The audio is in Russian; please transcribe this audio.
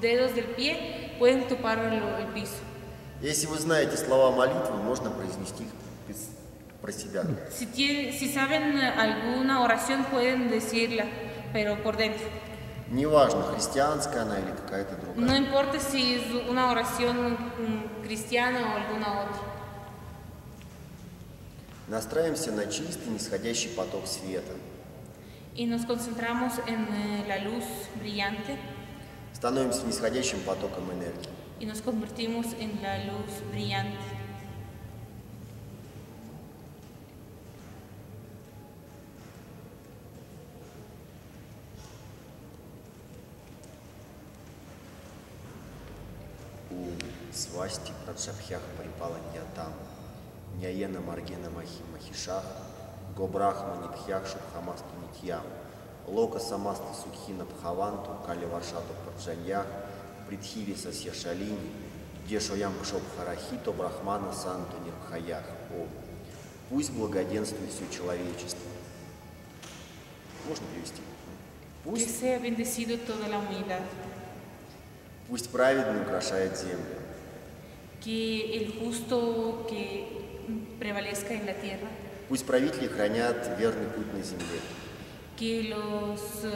dedos del pie pueden topar el, piso. Если вы знаете слова молитвы, можно произнести их про себя. Si, tiene- si saben alguna oración pueden decirla, pero por dentro. Неважно, христианская она или какая-то No другая. importa si es una oración mm, cristiana o alguna otra. Настраиваемся на чистый, нисходящий поток света. Y nos concentramos en eh, la luz brillante Становимся нисходящим потоком энергии. y nos convertimos en la luz brillante. Свасти праджабхях припала ньятам, няена маргена махи махишах, гобрахма нитхях шубхамасту нитьям, лока самаста сукхина бхаванту, кали варшату праджаньях, притхиви сасья шалини, дешоям кшоп харахито брахмана санту нирбхаях. О, пусть благоденствует все человечество. Можно перевести? Пусть, пусть праведный украшает землю. Que el justo que prevalezca en la tierra. Пусть правители хранят верный путь на земле. Que los